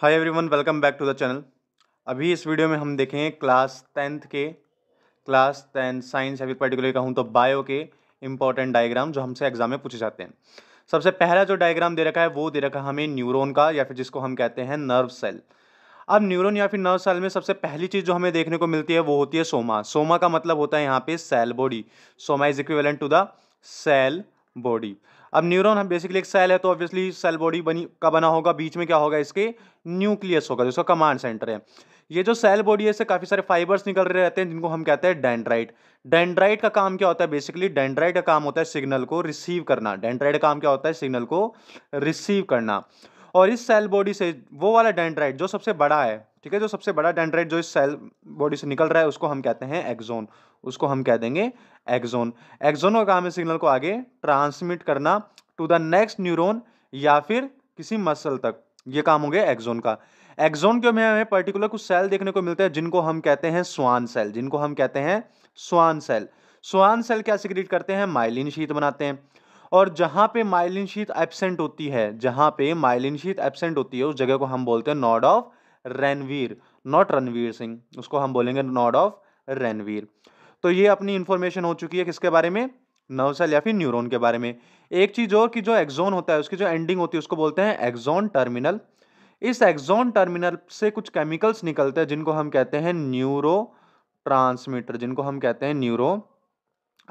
Hi everyone welcome back to the channel अभी इस video में हम देखेंगे क्लास टेंथ के क्लास टेंथ साइंस या फिर पर्टिकुलर कहूँ तो बायो के इंपॉर्टेंट डायग्राम जो हमसे एग्ज़ाम में पूछे जाते हैं। सबसे पहला जो डायग्राम दे रखा है, वो दे रखा है हमें न्यूरॉन का, या फिर जिसको हम कहते हैं नर्व सेल अब न्यूरॉन या फिर नर्व सेल में सबसे पहली चीज़ जो हमें देखने को मिलती है, वो होती है सोमा सोमा का मतलब होता है यहाँ पे cell body soma is equivalent to the cell body अब न्यूरॉन हम बेसिकली एक सेल है तो ऑब्वियसली सेल बॉडी बनी, का बना होगा, बीच में क्या होगा इसके? न्यूक्लियस होगा जिसका कमांड सेंटर है। ये जो सेल बॉडी है, इससे काफ़ी सारे फाइबर्स निकल रहे रहते हैं, जिनको हम कहते हैं डेंड्राइट डेंड्राइट का काम क्या होता है? बेसिकली डेंड्राइट का काम होता है सिग्नल को रिसीव करना। डेंड्राइट का काम क्या होता है? सिग्नल को रिसीव करना। और इस सेल बॉडी से, वो वाला डेंड्राइट जो सबसे बड़ा है, ठीक है, जो सबसे बड़ा डेंड्राइट जो इस सेल बॉडी से निकल रहा है, उसको हम कहते हैं एक्जोन उसको हम कह देंगे एक्जोन एक्जोन का काम है सिग्नल को आगे ट्रांसमिट करना टू द नेक्स्ट न्यूरोन या फिर किसी मसल तक। ये काम हो गया एक्जोन का। एक्जोन के में हमें पर्टिकुलर कुछ सेल देखने को मिलते हैं, जिनको हम कहते हैं स्वान सेल जिनको हम कहते हैं स्वान सेल स्वान सेल क्या सिक्रिएट करते हैं? माइलिन शीत बनाते हैं। और जहाँ पे माइलिन शीत एबसेंट होती है, जहाँ पे माइलिन शीत एबसेंट होती है, उस जगह को हम बोलते हैं node of Ranvier not Ranveer Singh उसको हम बोलेंगे नॉड ऑफ़ रेनवीर तो ये अपनी इंफॉर्मेशन हो चुकी है किसके बारे में? नर्व सेल या फिर न्यूरॉन के बारे में। एक चीज़ और कि जो एक्जोन होता है, उसकी जो एंडिंग होती है, उसको बोलते हैं एक्जोन टर्मिनल इस एक्जोन टर्मिनल से कुछ केमिकल्स निकलते हैं, जिनको हम कहते हैं न्यूरो ट्रांसमीटर जिनको हम कहते हैं न्यूरो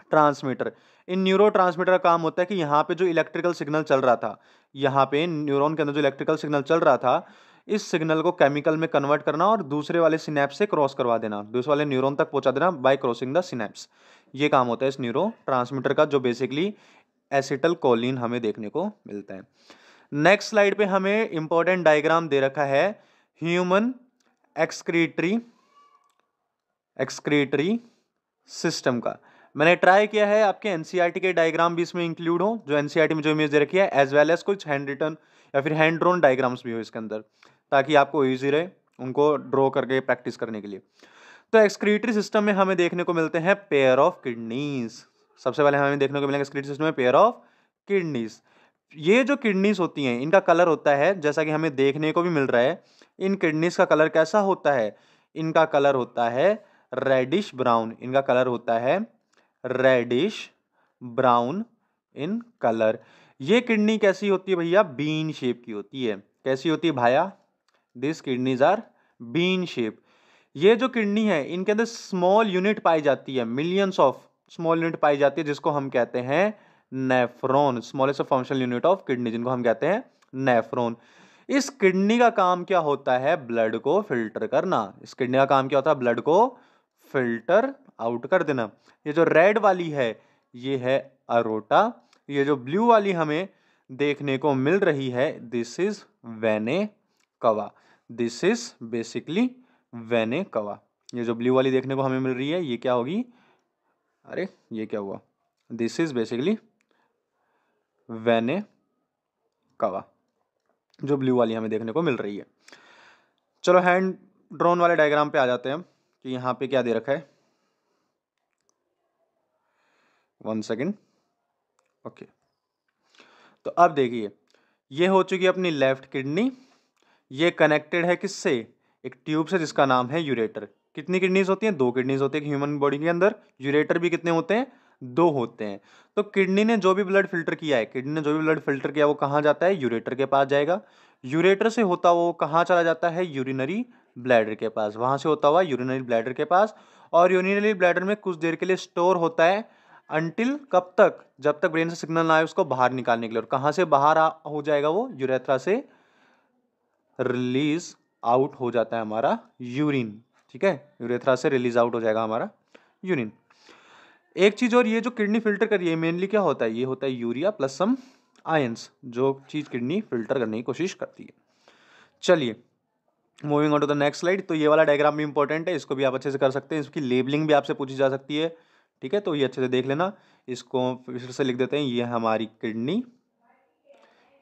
ट्रांसमीटर इन न्यूरो ट्रांसमीटर का काम होता है कि यहाँ पे जो इलेक्ट्रिकल सिग्नल चल रहा था, यहाँ पे न्यूरॉन के अंदर जो इलेक्ट्रिकल सिग्नल चल रहा था, इस सिग्नल को केमिकल में कन्वर्ट करना और दूसरे वाले सिनेप्स से क्रॉस करवा देना, दूसरे वाले न्यूरॉन तक पहुँचा देना बाय क्रॉसिंग द सिनेप्स ये काम होता है इस न्यूरो ट्रांसमीटर का, जो बेसिकली एसिटल कोलिन हमें देखने को मिलता है। नेक्स्ट स्लाइड पे हमें इंपॉर्टेंट डायग्राम दे रखा है, ह्यूमन एक्सक्रीटरी एक्सक्रीटरी सिस्टम का। मैंने ट्राई किया है, आपके एनसीईआरटी के डायग्राम भी इसमें इंक्लूड हो, जो एनसीईआरटी में जो इमेज दे रखी है एज वेल एज कुछ हैंड रिटर्न या फिर हैंड ड्रोन डायग्राम्स भी हो इसके अंदर, ताकि आपको ईजी रहे उनको ड्रॉ करके प्रैक्टिस करने के लिए। तो एक्सक्रीटरी सिस्टम में हमें देखने को मिलते हैं पेयर ऑफ़ किडनीज सबसे पहले हमें देखने को मिलेंगे एक्सक्रीटरी सिस्टम में पेयर ऑफ़ किडनीज ये जो किडनीज होती हैं, इनका कलर होता है, जैसा कि हमें देखने को भी मिल रहा है, इन किडनीज का कलर कैसा होता है? इनका कलर होता है रेडिश ब्राउन इनका कलर होता है रेडिश ब्राउन इन कलर ये किडनी कैसी होती है भैया? बीन शेप की होती है. कैसी होती है भाया? This kidneys are bean shape ये जो किडनी है, इनके अंदर स्मॉल यूनिट पाई जाती है मिलियंस ऑफ़ स्मॉल यूनिट पाई जाती है, जिसको हम कहते हैं nephron smallest functional unit of kidney जिनको हम कहते हैं नेफ्रॉन इस किडनी का काम क्या होता है? ब्लड को फ़िल्टर करना. इस किडनी का काम क्या होता है? ब्लड को फ़िल्टर आउट कर देना. ये जो रेड वाली है, ये है अरोटा ये जो ब्लू वाली हमें देखने को मिल रही है दिस इज़ वेने कवा दिस इज़ बेसिकली वेने कवा ये जो ब्लू वाली देखने को हमें मिल रही है, ये क्या होगी? अरे, ये क्या हुआ? दिस इज़ बेसिकली वेने कवा जो ब्लू वाली हमें देखने को मिल रही है। चलो हैंड ड्रोन वाले डायग्राम पे आ जाते हैं कि यहाँ पे क्या दे रखा है। वन सेकेंड ओके तो अब देखिए, ये हो चुकी है अपनी लेफ़्ट किडनी ये कनेक्टेड है किससे? एक ट्यूब से, जिसका नाम है यूरेटर कितनी किडनीज होती हैं? दो किडनीज होती है ह्यूमन बॉडी के अंदर, यूरेटर भी कितने होते हैं? दो होते हैं। तो किडनी ने जो भी ब्लड फ़िल्टर किया है, किडनी ने जो भी ब्लड फ़िल्टर किया वो कहाँ जाता है? यूरेटर के पास जाएगा। यूरेटर से होता वो कहाँ चला जाता है? यूरिनरी ब्लैडर के पास। वहाँ से होता हुआ यूरिनरी ब्लैडर के पास। और यूरिनरी ब्लैडर में कुछ देर के लिए स्टोर होता है अनटिल कब तक? जब तक ब्रेन से सिग्नल ना आए, उसको बाहर निकालने के लिए। और कहाँ से बाहर हो जाएगा वो? यूरेथ्रा से रिलीज़ आउट हो जाता है हमारा यूरिन। ठीक है? यूरेथ्रा से रिलीज़ आउट हो जाएगा हमारा यूरिन एक चीज़ और, ये जो किडनी फ़िल्टर करिए मेनली क्या होता है? ये होता है यूरिया प्लस सम आयंस जो चीज़ किडनी फ़िल्टर करने की कोशिश करती है। चलिए moving on to the next slide तो ये वाला डायग्राम भी इंपॉर्टेंट है, इसको भी आप अच्छे से कर सकते हैं, इसकी लेबलिंग भी आपसे पूछी जा सकती है, ठीक है? तो ये अच्छे से देख लेना, इसको फिर से लिख देते हैं, ये हमारी किडनी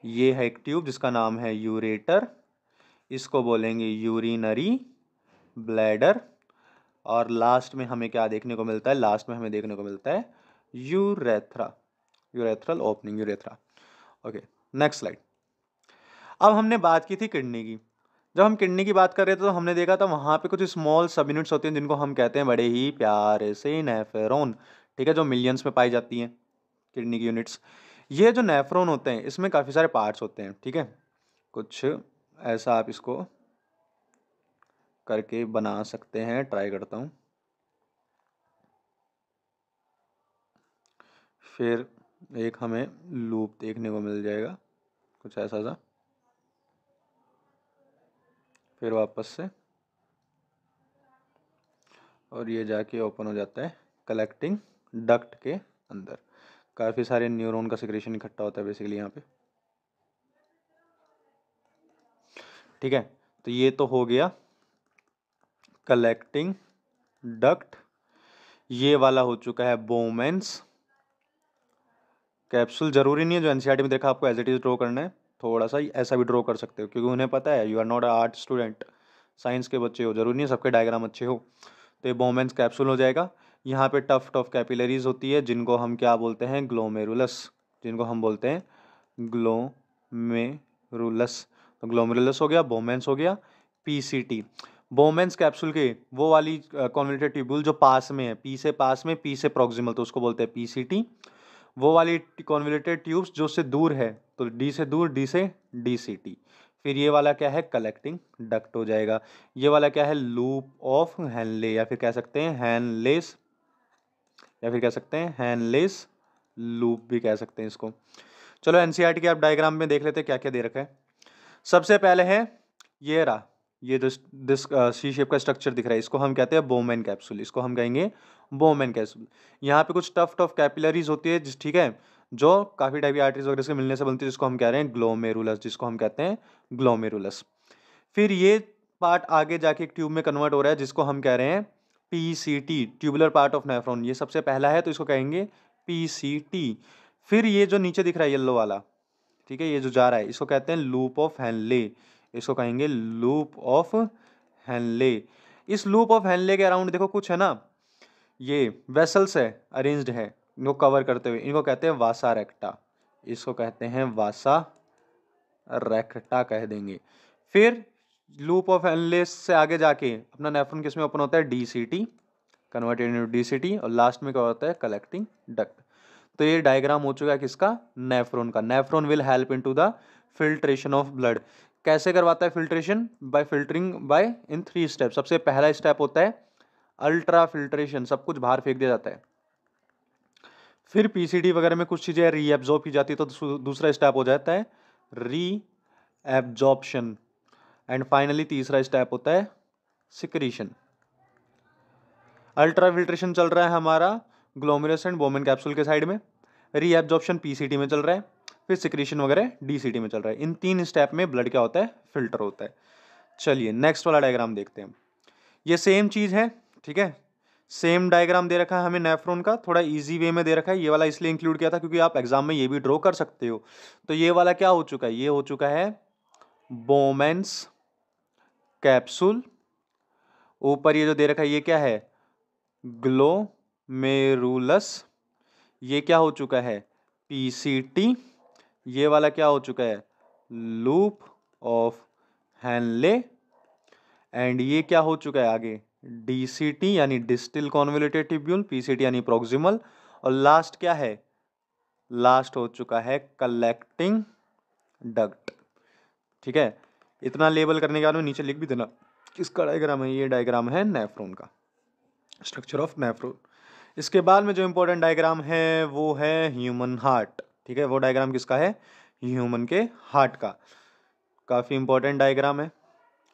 ये है एक ट्यूब जिसका नाम है यूरेटर इसको बोलेंगे यूरिनरी ब्लैडर और लास्ट में हमें क्या देखने को मिलता है? लास्ट में हमें देखने को मिलता है urethra urethral opening urethra okay next slide अब हमने बात की थी किडनी की। जब हम किडनी की बात कर रहे थे तो हमने देखा था वहाँ पे कुछ स्मॉल सब यूनिट्स होती हैं जिनको हम कहते हैं बड़े ही प्यारे से नेफ्रॉन ठीक है, जो मिलियंस में पाई जाती हैं किडनी की यूनिट्स ये जो नेफ्रॉन होते हैं, इसमें काफ़ी सारे पार्ट्स होते हैं, ठीक है? कुछ ऐसा आप इसको करके बना सकते हैं। ट्राई करता हूँ। फिर एक हमें लूप देखने को मिल जाएगा। कुछ ऐसा सा। फिर वापस से। और ये जाके ओपन हो जाता है। कलेक्टिंग डक्ट के अंदर। काफ़ी सारे न्यूरॉन का सिक्रेशन इकट्ठा होता है बेसिकली यहाँ पे। ठीक है? तो ये तो हो गया। कलेक्टिंग डक्ट ये वाला हो चुका है बोमेंस कैप्सूल ज़रूरी नहीं है जो एनसीईआरटी में देखा, आपको एज इट इज़ ड्रॉ करना है। थोड़ा सा ऐसा भी ड्रॉ कर सकते हो, क्योंकि उन्हें पता है you are not a art student science के बच्चे हो, ज़रूरी नहीं है सबके डायग्राम अच्छे हो। तो ये बोमेंस कैप्सूल हो जाएगा। यहाँ पे टफ टफ कैपिलरीज होती है, जिनको हम क्या बोलते हैं? ग्लोमेरुलस जिनको हम बोलते हैं? ग्लोमेरुलस तो ग्लोमेरुलस हो गया बोमेंस हो गया पीसीटी बोमेंस कैप्सूल के वो वाली कॉन्विटेड ट्यूब्यूल जो पास में है पी से पास में पी से प्रोक्सिमल तो उसको बोलते हैं पीसीटी वो वाली कॉन्विलेटेड ट्यूब्स जो से दूर है तो डी से दूर डी से डी सी टी फिर ये वाला क्या है? कलेक्टिंग डक्ट हो जाएगा। ये वाला क्या है? लूप ऑफ़ हैनले या फिर कह सकते हैं हैनलेस या फिर कह सकते हैं हैनलेस लूप भी कह सकते हैं इसको। चलो एनसीईआरटी के आप डायग्राम में देख लेते हैं क्या क्या दे रखा है। सबसे पहले है ये रहा। ये जो दिस सी शेप का स्ट्रक्चर दिख रहा है। इसको हम कहते हैं बोमेन कैप्सूल। इसको हम कहेंगे बोमेन कैप्सूल। यहाँ पे कुछ टफ टफ कैपिलरीज होती है, जिस, ठीक है, जो काफ़ी टाइप की आर्टरीज वगैरह से मिलने से बनती है, जिसको हम कह रहे हैं ग्लोमेरुलस जिसको हम कहते हैं ग्लोमेरुलस फिर ये पार्ट आगे जाके एक ट्यूब में कन्वर्ट हो रहा है, जिसको हम कह रहे हैं P C T tubular part of nephron ये सबसे पहला है तो इसको कहेंगे पी सी टी फिर ये जो नीचे दिख रहा है येल्लो वाला, ठीक है, ये जो जा रहा है, इसको कहते हैं लूप ऑफ़ हैनले इसको कहेंगे लूप ऑफ़ हैनले। इस लूप ऑफ़ हैनले के अराउंड देखो कुछ है ना, ये वेसल्स है, अरेंज्ड है, इनको कवर करते हुए, इनको कहते हैं वासा रेक्टा। इसको कहते हैं वासा रेक्टा कह देंगे। फिर लूप ऑफ़ एनलेस से आगे जाके, अपना नेफ्रॉन किसमें ओपन होता है? D C T converted into D C T और लास्ट में क्या होता है? Collecting duct. तो ये डायग्राम हो चुका है किसका? नेफ्रॉन का। Nephron will help into the filtration of blood. कैसे करवाता है filtration by filtering by in three step सबसे पहला स्टेप होता है अल्ट्रा फिल्ट्रेशन सब कुछ बाहर फेंक दिया जाता है। फिर पीसीडी वगैरह में कुछ चीज़ें रीएब्जॉर्ब की जाती है तो दूसरा स्टेप हो जाता है री एब्जॉर्प्शन एंड फाइनली तीसरा स्टेप होता है सिक्रीशन अल्ट्रा फिल्ट्रेशन चल रहा है हमारा ग्लोमेरस एंड बोमेन कैप्सूल के साइड में। री एब्जॉर्प्शन पीसीटी में चल रहा है। फिर सिक्रीशन वगैरह डीसीटी में चल रहा है। इन तीन स्टेप में ब्लड क्या होता है? फ़िल्टर होता है। चलिए नेक्स्ट वाला डायग्राम देखते हैं। ये सेम चीज़ है, ठीक है? सेम डायग्राम दे रखा है हमें नेफ्रोन का, थोड़ा इजी वे में दे रखा है। ये वाला इसलिए इंक्लूड किया था क्योंकि आप एग्ज़ाम में ये भी ड्रॉ कर सकते हो। तो ये वाला क्या हो चुका है? ये हो चुका है बोमेंस कैप्सूल ऊपर ये जो दे रखा है, ये क्या है? ग्लोमेरुलस ये क्या हो चुका है? पीसीटी ये वाला क्या हो चुका है? Loop of Henle. एंड ये क्या हो चुका है आगे? डीसीटी यानी डिस्टिल कॉन्वोल्यूटेड ट्यूब्यूल, पीसीटी यानी प्रोक्सिमल। और लास्ट क्या है? लास्ट हो चुका है कलेक्टिंग डक्ट। ठीक है? इतना लेबल करने के बाद में नीचे लिख भी देना। किसका डायग्राम है, ये डायग्राम है नेफ्रोन का। Structure of nephron. इसके बाद में जो इंपॉर्टेंट डायग्राम है, वो है ह्यूमन हार्ट। ठीक है, वो डायग्राम किसका है? ह्यूमन के हार्ट का। काफ़ी इंपॉर्टेंट डायग्राम है।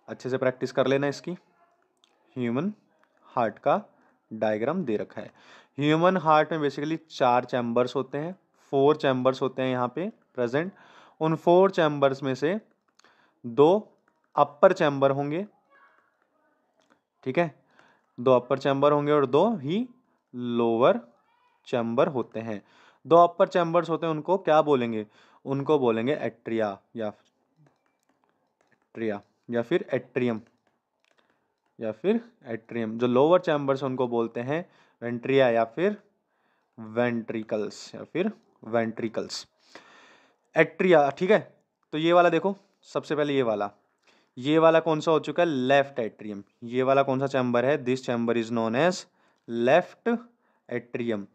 अच्छे से प्रैक्टिस कर लेना इसकी। ह्यूमन हार्ट का डायग्राम दे रखा है। ह्यूमन हार्ट में बेसिकली चार चैम्बर्स होते हैं। फोर चैम्बर्स होते हैं यहाँ पे प्रेजेंट उन फोर चैम्बर्स में से दो अपर चैम्बर होंगे। ठीक है? दो अपर चैम्बर होंगे और दो ही लोअर चैम्बर होते हैं। दो अपर चैम्बर्स होते हैं उनको, क्या बोलेंगे? उनको बोलेंगे एट्रिया या एट्रिया या फिर एट्रियम, या फिर एट्रियम। जो लोअर चैम्बर्स उनको बोलते हैं वेंट्रिया या फिर वेंट्रिकल्स, या फिर वेंट्रिकल्स। एट्रिया, ठीक है? तो ये वाला देखो, सबसे पहले ये वाला। ये वाला कौन सा हो चुका है? Left atrium. ये वाला कौन सा चैम्बर है? This chamber is known as left atrium.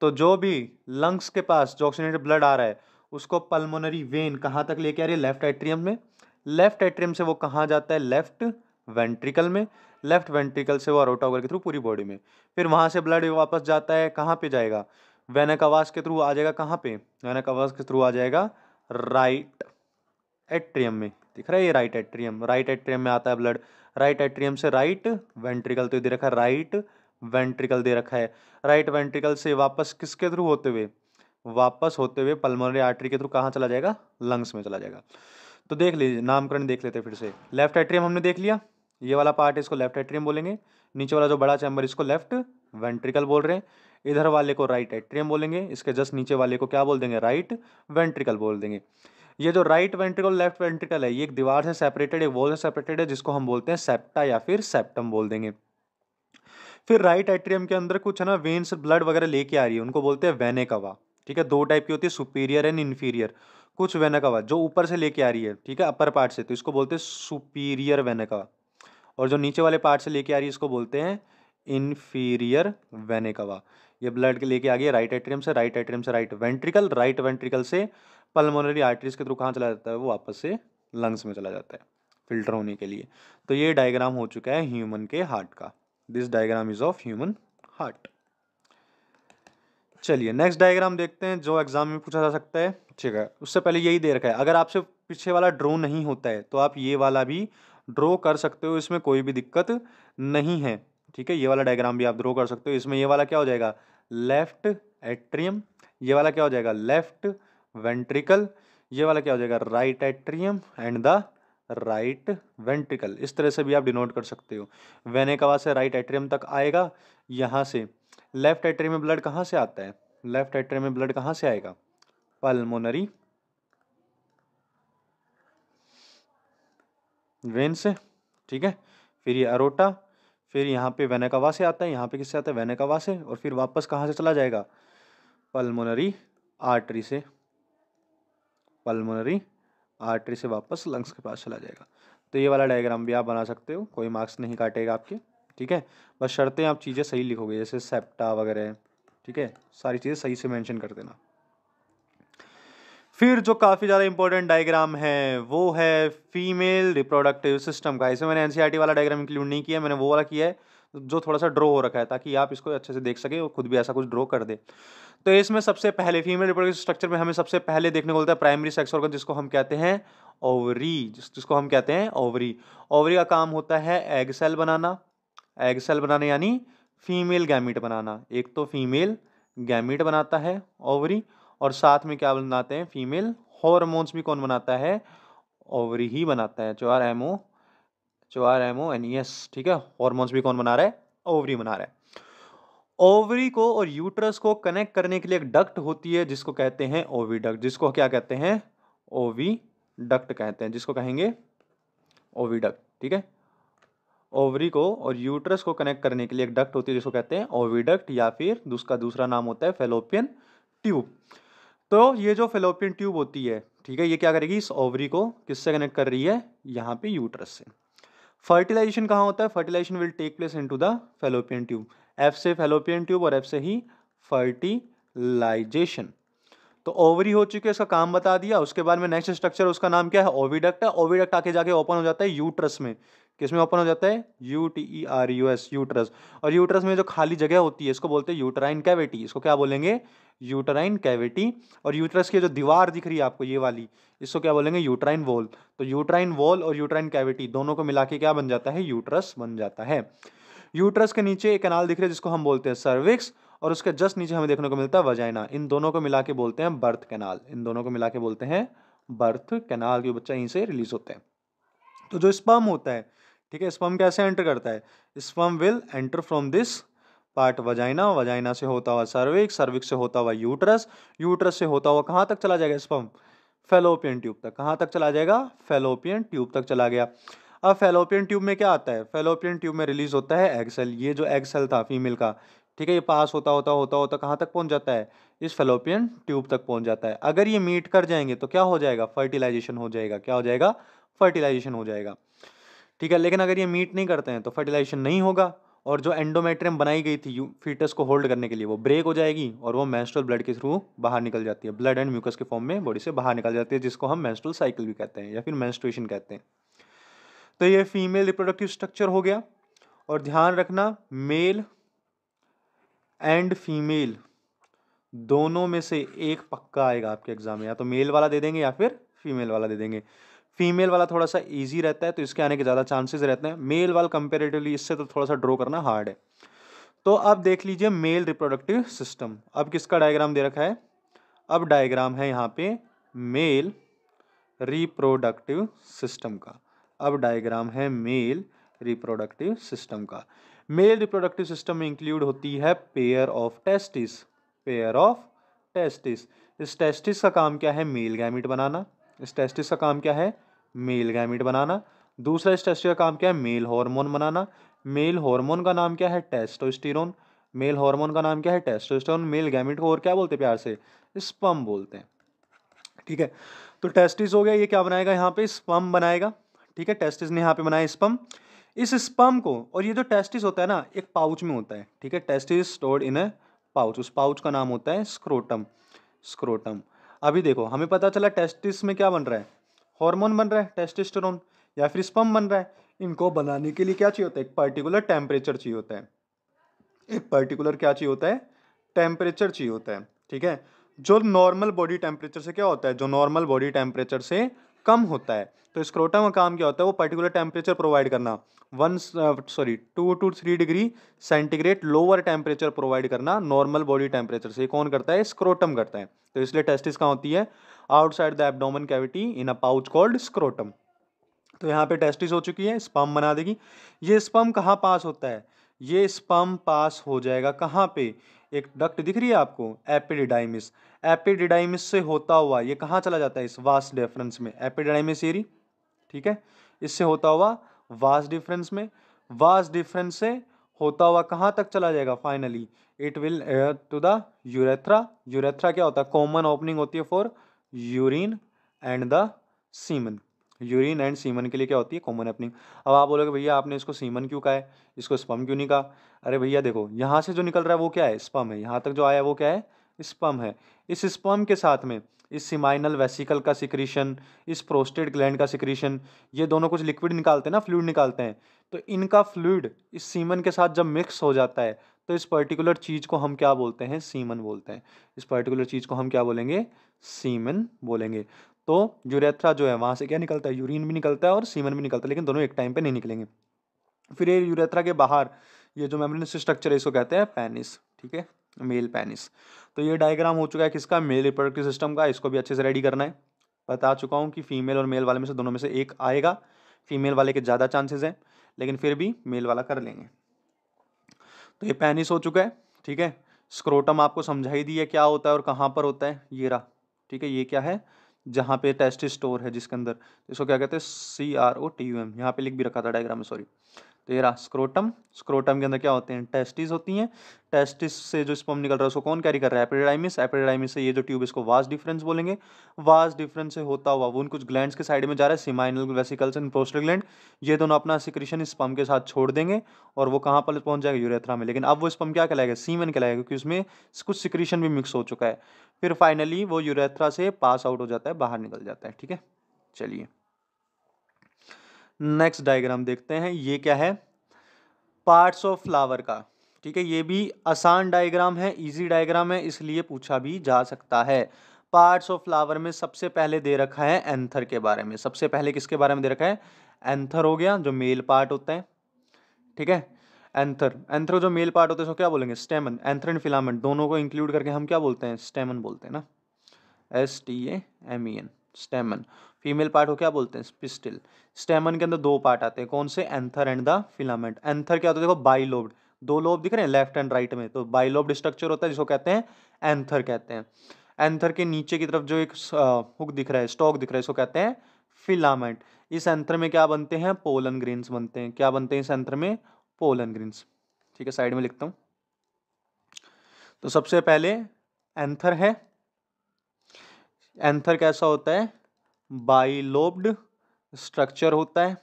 तो जो भी लंग्स के पास जो ऑक्सीजनेटेड ब्लड आ रहा है, उसको पल्मोनरी वेन कहाँ तक लेके आ रही है? लेफ़्ट एट्रियम में। लेफ़्ट एट्रियम से वो कहाँ जाता है? लेफ़्ट वेंट्रिकल में। लेफ़्ट वेंट्रिकल से वो अरोटा के थ्रू पूरी बॉडी में। फिर वहाँ से ब्लड वापस जाता है, कहाँ पे जाएगा? वैनक वेनकवास के थ्रू आ जाएगा कहाँ पे? वेनकवास के थ्रू आ जाएगा राइट एट्रियम में। दिख रहा है ये राइट एट्रियम राइट एट्रियम में आता है ब्लड राइट एट्रियम से राइट वेंट्रिकल तो दे रखा है राइट वेंट्रिकल दे रखा है। राइट वेंट्रिकल से वापस किसके थ्रू होते हुए? वापस होते हुए पल्मोनरी आर्टरी के थ्रू कहाँ चला जाएगा? लंग्स में चला जाएगा। तो देख लीजिए, नामकरण देख लेते फिर से। लेफ़्ट एट्रियम हमने देख लिया। ये वाला पार्ट इसको लेफ़्ट एट्रियम बोलेंगे। नीचे वाला जो बड़ा चैम्बर, इसको लेफ़्ट वेंट्रिकल बोल रहे हैं। इधर वाले को राइट एट्रियम बोलेंगे। इसके जस्ट नीचे वाले को क्या बोल देंगे? राइट वेंट्रिकल बोल देंगे। ये जो राइट वेंट्रिकल, लेफ़्ट वेंट्रिकल है, ये एक दीवार से सेपरेटेड एक वॉल से सेपरेटेड है, जिसको हम बोलते हैं सेप्टा या फिर सेप्टम बोल देंगे। फिर राइट एट्रियम के अंदर कुछ, है ना वेन्स ब्लड वगैरह लेके आ रही है। उनको बोलते हैं वेनेकवा ठीक है? दो टाइप की होती है सुपीरियर एंड इन्फीरियर कुछ वेनेकवा जो ऊपर से लेके आ रही है, ठीक है? अपर पार्ट से। तो इसको बोलते हैं सुपीरियर वेनेकवा और जो नीचे वाले पार्ट से लेके आ रही है, इसको बोलते हैं इन्फीरियर वेनेकवा ये ब्लड लेके आ गई राइट एट्रियम से राइट एट्रियम से राइट वेंट्रिकल राइट वेंट्रिकल से पल्मोनरी आर्टरीज के थ्रू कहाँ चला जाता है? वो वापस से लंग्स में चला जाता है फ़िल्टर होने के लिए। तो ये डायग्राम हो चुका है ह्यूमन के हार्ट का। This diagram is of human heart चलिए नेक्स्ट डायग्राम देखते हैं, जो एग्ज़ाम में पूछा जा सकता है। ठीक है, उससे पहले यही दे रखा है। अगर आपसे पीछे वाला ड्रो नहीं होता है तो आप ये वाला भी ड्रॉ कर सकते हो, इसमें कोई भी दिक्कत नहीं है। ठीक है, ये वाला डायग्राम भी आप ड्रॉ कर सकते हो। इसमें ये वाला क्या हो जाएगा? लेफ़्ट एट्रियम ये वाला क्या हो जाएगा? लेफ़्ट वेंट्रिकल ये वाला क्या हो जाएगा? Right atrium and the right ventricle, इस तरह से भी आप डिनोट कर सकते हो। वेनेकवा से राइट एट्रियम तक आएगा, यहाँ से। लेफ़्ट एट्रियम में ब्लड कहाँ से आता है? लेफ़्ट एट्रियम में ब्लड कहाँ से आएगा? पल्मोनरी। वेन से, ठीक है? फिर ये अरोटा, फिर यहाँ पे वेनेकवा से आता है, यहाँ पे किससे आता है? वेनेकवा से, और फिर वापस कहाँ से चला जाएगा? पल्मोनरी आर्टरी से। पल्मोनरी आर्टरी से वापस लंग्स के पास चला जाएगा। तो ये वाला डायग्राम भी आप बना सकते हो, कोई मार्क्स नहीं काटेगा आपके, ठीक है? बस शर्तें आप चीज़ें सही लिखोगे, जैसे सेप्टा वगैरह, ठीक है? सारी चीज़ें सही से मेंशन कर देना। फिर जो काफ़ी ज़्यादा इंपॉर्टेंट डायग्राम है, वो है फीमेल रिप्रोडक्टिव सिस्टम का इसे मैंने एनसीईआरटी वाला डायग्राम इंक्लूड नहीं किया, मैंने वो वाला किया है। जो थोड़ा सा ड्रॉ हो रखा है, ताकि आप इसको अच्छे से देख सके और खुद भी ऐसा कुछ ड्रॉ कर दे। तो इसमें सबसे पहले फीमेल रिप्रोडक्टिव स्ट्रक्चर में हमें सबसे पहले देखने को मिलता है प्राइमरी सेक्स ऑर्गन जिसको हम कहते हैं ओवरी जिसको हम कहते हैं ओवरी ओवरी का काम होता है एग सेल बनाना। एग सेल बनाना यानी फीमेल गैमिट बनाना। एक तो फीमेल गैमिट बनाता है ओवरी और साथ में क्या बनाते हैं फीमेल हॉर्मोन्स भी कौन बनाता है? ओवरी ही बनाता है चो आर एमओ चो R M O N E S ठीक है? हॉर्मोन्स भी कौन बना रहा है? ओवरी बना रहा है। ओवरी को और यूट्रस को कनेक्ट करने के लिए एक डक्ट होती है, जिसको कहते हैं ओवी डक्ट जिसको क्या कहते हैं? ओवी डक्ट कहते हैं, जिसको कहेंगे ओवी डक्ट ठीक है? ओवरी को और यूट्रस को कनेक्ट करने के लिए एक डक्ट होती है, जिसको कहते हैं ओविडक्ट या फिर उसका दूसरा नाम होता है फेलोपियन ट्यूब तो ये जो फेलोपियन ट्यूब होती है, ठीक है, ये क्या करेगी? इस ओवरी को किससे कनेक्ट कर रही है? यहाँ पे यूट्रस से। फर्टिलाइजेशन कहाँ होता है? Fertilisation will take place into the fallopian tube. F से फेलोपियन ट्यूब और एफ़ से ही फर्टिलाइजेशन। तो ओवरी हो चुके इसका काम बता दिया। उसके बाद में नेक्स्ट स्ट्रक्चर, उसका नाम क्या है? ओविडक्ट। है ओविडक्ट आके जाके ओपन हो जाता है यूट्रस में। किसमें ओपन हो जाता है? U T E R U S uterus और यूट्रस में जो खाली जगह होती है, इसको बोलते हैं यूटराइन कैविटी इसको क्या बोलेंगे? यूटराइन कैविटी और यूट्रस की जो दीवार दिख रही है आपको, ये वाली, इसको क्या बोलेंगे? यूट्राइन वॉल तो यूट्राइन वॉल और यूट्राइन कैविटी दोनों को मिला के क्या बन जाता है? यूट्रस बन जाता है. यूट्रस के नीचे एक कैनाल दिख रहा है, जिसको हम बोलते हैं सर्विक्स और उसके जस्ट नीचे हमें देखने को मिलता है वजाइना इन दोनों को मिला के बोलते हैं बर्थ कैनाल इन दोनों को मिला के बोलते हैं बर्थ कैनाल के बच्चा यहीं से रिलीज़ होते हैं. तो जो स्पम होता है ठीक है स्पम कैसे एंटर करता है? Sperm will enter from this part vagina vagina से होता हुआ सर्विक सर्विक से होता हुआ यूट्रस यूट्रस से होता हुआ कहाँ तक चला जाएगा स्पम फेलोपियन ट्यूब तक। कहाँ तक चला जाएगा? फेलोपियन ट्यूब तक चला गया। अब फेलोपियन ट्यूब में क्या आता है? फेलोपियन ट्यूब में रिलीज़ होता है एगसेल ये जो एगसेल था फीमेल का, ठीक है, ये पास होता होता होता होता कहाँ तक पहुँच जाता है? इस फेलोपियन ट्यूब तक पहुँच जाता है। अगर ये मीट कर जाएँगे तो क्या हो जाएगा? फर्टिलाइजेशन हो जाएगा। क्या हो जाएगा? फर्टिलाइजेशन हो जाएगा। ठीक है, लेकिन अगर ये मीट नहीं करते हैं तो फर्टिलाइजेशन नहीं होगा और जो एंडोमेट्रियम बनाई गई थी फीटस को होल्ड करने के लिए, वो ब्रेक हो जाएगी और वो मेंस्ट्रुअल ब्लड के थ्रू बाहर निकल जाती है। ब्लड एंड म्यूकस के फॉर्म में बॉडी से बाहर निकल जाती है, जिसको हम मेंस्ट्रुअल साइकिल भी कहते हैं या फिर मेंस्ट्रुएशन कहते हैं। तो ये फीमेल रिप्रोडक्टिव स्ट्रक्चर हो गया और ध्यान रखना मेल एंड फीमेल दोनों में से एक पक्का आएगा आपके एग्ज़ाम में, या तो मेल वाला दे देंगे या फिर फीमेल वाला दे देंगे। फीमेल वाला थोड़ा सा ईजी रहता है तो इसके आने के ज़्यादा चांसेस रहते हैं। मेल वाला कंपेरेटिवली इससे तो थोड़ा सा ड्रॉ करना हार्ड है। तो अब देख लीजिए मेल रिप्रोडक्टिव सिस्टम अब किसका डायग्राम दे रखा है? अब डायग्राम है यहाँ पे मेल रिप्रोडक्टिव सिस्टम का। अब डायग्राम है मेल रिप्रोडक्टिव सिस्टम का। मेल रिप्रोडक्टिव सिस्टम में इंक्लूड होती है pair of testis pair of testis इस टेस्टिस का काम क्या है? मेल गैमिट बनाना। इस टेस्टिस का काम क्या है? मेल गैमिट बनाना। दूसरा इस टेस्टिस का काम क्या है? मेल हार्मोन बनाना। मेल हार्मोन का नाम क्या है? टेस्टोस्टेरोन मेल हार्मोन का नाम क्या है? टेस्टोस्टेरोन मेल गैमिट को और क्या बोलते हैं प्यार से? स्पम बोलते हैं। ठीक है? तो टेस्टिस हो गया, ये क्या बनाएगा? यहाँ पे स्पम बनाएगा। ठीक है? टेस्टिस ने यहाँ पे बनाया स्पम इस स्पम को, और ये जो टेस्टिस होता है ना, एक पाउच में होता है। ठीक है? Testis stored in a pouch उस पाउच का नाम होता है स्क्रोटम स्क्रोटम अभी देखो, हमें पता चला टेस्टिस में क्या बन रहा है? हार्मोन बन रहा है टेस्टिस्टेरोन या फिर स्पम बन रहा है, इनको बनाने के लिए क्या चाहिए होता है? एक पर्टिकुलर टेम्परेचर चाहिए होता है। एक पर्टिकुलर क्या चाहिए होता है? टेम्परेचर चाहिए होता है, ठीक है? जो नॉर्मल बॉडी टेम्परेचर से क्या होता है? जो नॉर्मल बॉडी टेम्परेचर से कम होता है तो स्क्रोटम का काम क्या होता है, वो पर्टिकुलर टेम्परेचर प्रोवाइड करना। One sorry two two three degree centigrade lower temperature provide करना नॉर्मल बॉडी टेम्परेचर से। कौन करता है? स्क्रोटम करता है। तो इसलिए टेस्टिस कहाँ होती है outside the abdomen cavity in a pouch called scrotum तो यहाँ पे टेस्टिस हो चुकी है स्पम बना देगी। ये स्पम कहाँ पास होता है? ये स्पम पास हो जाएगा कहाँ पे? एक डक्ट दिख रही है आपको एपिडिडाइमिस एपिडिडाइमिस से होता हुआ, ये कहाँ चला जाता है? इस वास डिफरेंस में। एपिडिडाइमिस एरी ठीक है? इससे होता हुआ, वास डिफरेंस में। वास डिफरेंस से होता हुआ कहाँ तक चला जाएगा? Finally it will to the urethra urethra क्या होता है? कॉमन ओपनिंग होती है for urine and the semen urine and semen के लिए क्या होती है? कॉमन ओपनिंग अब आप बोलोगे, भैया, आपने इसको सीमन क्यों कहा है? इसको स्पम क्यों नहीं कहा? अरे, भैया, देखो, यहाँ से जो निकल रहा है, वो क्या है? स्पम है। यहाँ तक जो आया है, वो क्या है? स्पम है। इस स्पम के साथ में इस सिमाइनल वेसिकल का सिक्रीशन, इस प्रोस्टेट ग्लैंड का सिक्रीशन, ये दोनों कुछ लिक्विड निकालते हैं ना फ्लूड निकालते हैं। तो इनका फ्लूड इस सीमन के साथ जब मिक्स हो जाता है तो इस पर्टिकुलर चीज़ को हम क्या बोलते हैं? सीमन बोलते हैं। इस पर्टिकुलर चीज़ को हम क्या बोलेंगे? सीमन बोलेंगे। तो यूरेथ्रा जो है, वहाँ से क्या निकलता है? यूरिन भी निकलता है और सीमन भी निकलता है, लेकिन दोनों एक टाइम पे नहीं निकलेंगे। फिर ये यूरेथ्रा के बाहर, ये जो मेम्ब्रेनस स्ट्रक्चर है, इसको कहते हैं पेनिस, ठीक है? Male penis. तो ये डायग्राम हो चुका है किसका? मेल रिप्रोडक्टिव सिस्टम का। इसको भी अच्छे से रेडी करना है। बता चुका हूँ कि फीमेल और मेल वाले में से दोनों में से एक आएगा। फीमेल वाले के ज़्यादा चांसेस हैं, लेकिन फिर भी मेल वाला कर लेंगे। तो ये पेनिस हो चुका है, ठीक है? स्क्रोटम आपको समझा ही दिया क्या होता है और कहाँ पर होता है? ये रहा, ठीक है? ये क्या है? जहाँ पे टेस्ट स्टोर है जिसके अंदर। इसको क्या कहते हैं? C R O T U M यहाँ पे लिख भी रखा था डायग्राम में सॉरी तो ये रहा स्क्रोटम। स्क्रोटम के अंदर क्या होते हैं? टेस्टिस होती हैं। टेस्टिस से जो स्पम निकल रहा है, उसको कौन कैरी कर रहा है? एपिडाइमिस एपिडाइमिस से ये जो ट्यूब इसको वास्ट डिफरेंस बोलेंगे। वास्ट डिफरेंस से होता हुआ वो उन कुछ ग्लैंड्स के साइड में जा रहा है seminal vesicles and prostate gland ये दोनों अपना सिक्रेशन स्पम के साथ छोड़ देंगे और वो कहाँ पर पहुँच जाएगा? यूरेथ्रा में। लेकिन अब वो स्पम क्या कहलाएगा? सीमन कहलाएगा, क्योंकि उसमें कुछ सिक्रेशन भी मिक्स हो चुका है। फिर फाइनली वो यूरेथ्रा से पास आउट हो जाता है, बाहर निकल जाता है। ठीक है? चलिए। नेक्स्ट डायग्राम देखते हैं, ये क्या है? पार्ट्स ऑफ़ फ्लावर का, ठीक है, ये भी आसान डायग्राम है, इजी डायग्राम है, इसलिए पूछा भी जा सकता है। पार्ट्स ऑफ़ फ्लावर में सबसे पहले दे रखा है एंथर के बारे में, सबसे पहले किसके बारे में दे रखा है? एंथर हो गया, जो मेल पार्ट होते हैं, ठीक है? एंथर एंथर जो मेल पार्ट होते हैं उसको क्या बोलेंगे? स्टेमन, एंथर एंड फिलामेंट, दोनों को इंक्लूड करके हम क्या बोलते हैं? स्टेमन बोलते हैं ना? S T M E N stamen. Female part को क्या बोलते हैं? पिस्टिल स्टेमन के अंदर दो पार्ट आते हैं। कौन से? Anther and the filament. Anther क्या होता है? देखो बाई लोब्ड दो लोब दिख रहे हैं लेफ़्ट एंड राइट में। तो बाइलोब्ड स्ट्रक्चर होता है, जिसको कहते हैं एंथर कहते हैं। एंथर के नीचे की तरफ़ जो एक हुक दिख रहा है, स्टॉक दिख रहा है, इसको कहते हैं फिलामेंट। इस एंथर में क्या बनते हैं? पोलन ग्रीन्स बनते हैं। क्या बनते हैं इस एंथर में? Pollen grains. ठीक है, साइड में लिखता हूँ। तो सबसे पहले एंथर है। एंथर कैसा होता है? बाइलोब्ड स्ट्रक्चर होता है।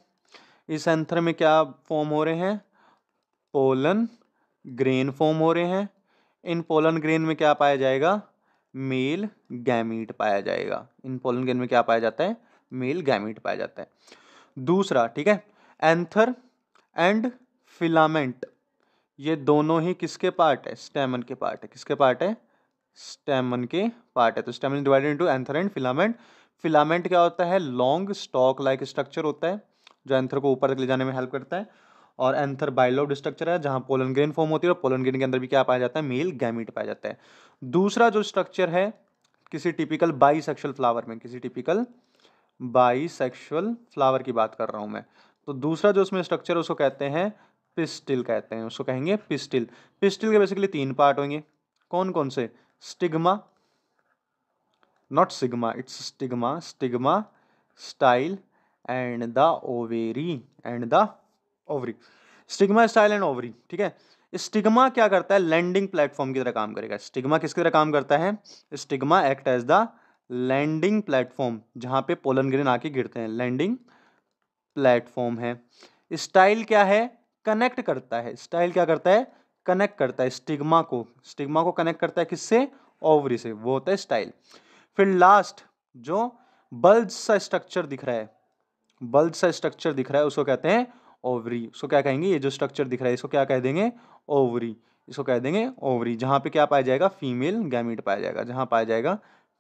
इस एंथर में क्या फॉर्म हो रहे हैं? पोलन ग्रेन फॉर्म हो रहे हैं। इन पोलन ग्रेन में क्या पाया जाएगा? मेल गैमीट पाया जाएगा। इन पोलन ग्रेन में क्या पाया जाता है? मेल गैमीट पाया जाता है। दूसरा, ठीक है? एंथर एंड फिलामेंट ये दोनों ही किसके पार्ट है? स्टेमन के पार्ट है। किसके पार्ट है? स्टेमन के पार्ट है। तो stamen divided into anther and filament filament क्या होता है? लॉन्ग स्टॉक लाइक स्ट्रक्चर होता है, जो एंथर को ऊपर तक ले जाने में हेल्प करता है। और एंथर बाइलोड स्ट्रक्चर है, जहाँ पोलन ग्रेन फॉर्म होती है और पोलन ग्रेन के अंदर भी क्या पाया जाता है? मेल गैमिट पाया जाता है। दूसरा जो स्ट्रक्चर है, किसी टिपिकल बाईसेक्सुअल फ्लावर में, किसी टिपिकल बाईसेक्सुअल फ्लावर की बात कर रहा हूँ मैं। तो दूसरा जो उसमें स्ट्रक्चर उसको कहते हैं पिस्टिल कहते हैं, उसको कहेंगे पिस्टिल। पिस्टिल के बेसिकली तीन पार्ट होंगे। कौन कौन से? Stigma not sigma it's stigma stigma style and the ovary and the ovary stigma style and ovary ठीक है? स्टिग्मा क्या करता है? लैंडिंग प्लेटफॉर्म की तरह काम करेगा। स्टिग्मा किसकी तरह काम करता है? Stigma act as the landing platform जहाँ पे पोलन ग्रेन आके गिरते हैं। लैंडिंग प्लेटफॉर्म है। स्टाइल क्या है? कनेक्ट करता है। स्टाइल क्या करता है? कनेक्ट करता है। स्टिग्मा को। स्टिग्मा को कनेक्ट करता है किससे? ओवरी से। वो होता है स्टाइल फिर लास्ट जो बल्ज सा स्ट्रक्चर दिख रहा है बल्ज सा स्ट्रक्चर दिख रहा है, उसको कहते हैं ओवरी उसको क्या कहेंगे? ये जो स्ट्रक्चर दिख रहा है, इसको क्या कह देंगे? ओवरी इसको कह देंगे ओवरी जहाँ पे क्या पाया जाएगा? फीमेल गैमिट पाया जाएगा। जहाँ पाया जाएगा?